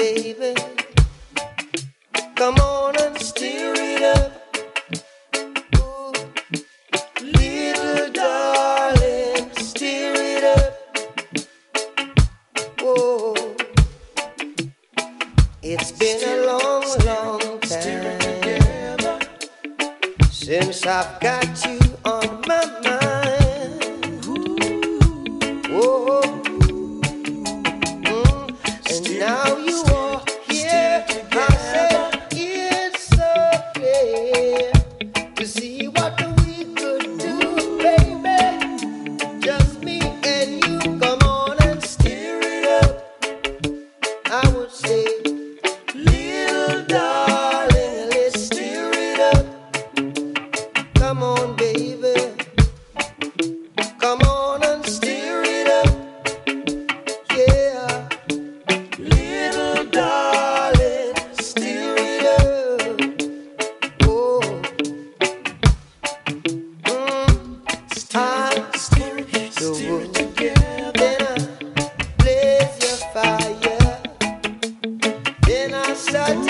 baby. Come on and it up. Little darling, it up. It's been a long, long time since I've got you. Then